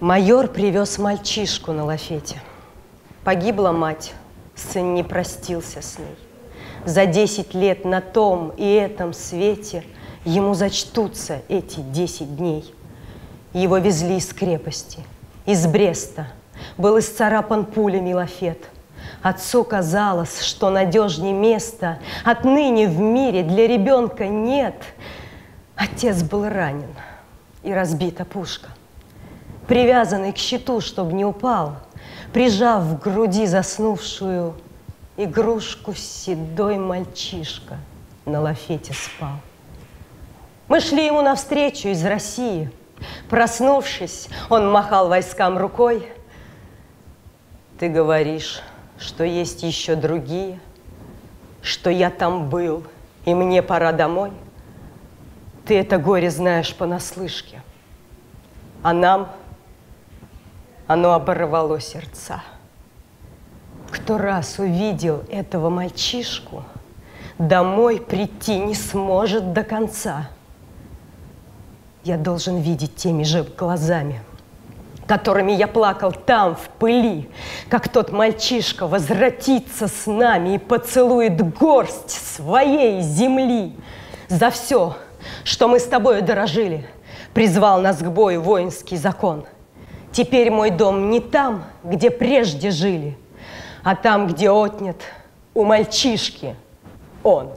Майор привез мальчишку на лафете. Погибла мать, сын не простился с ней. За десять лет на том и этом свете ему зачтутся эти десять дней. Его везли из крепости, из Бреста. Был исцарапан пулями лафет. Отцу казалось, что надежнее места отныне в мире для ребенка нет. Отец был ранен и разбита пушка – привязанный к щиту, чтобы не упал, прижав в груди заснувшую игрушку, седой мальчишка на лафете спал. Мы шли ему навстречу из России. Проснувшись, он махал войскам рукой. Ты говоришь, что есть еще другие, что я там был, и мне пора домой. Ты это горе знаешь понаслышке. А нам – оно оборвало сердца. Кто раз увидел этого мальчишку, домой прийти не сможет до конца. Я должен видеть теми же глазами, которыми я плакал там, в пыли, как тот мальчишка возвратится с нами и поцелует горсть своей земли за все, что мы с тобой дорожили, призвал нас к бою воинский закон – Теперь мой дом не там, где прежде жили, а там, где отнят у мальчишки он.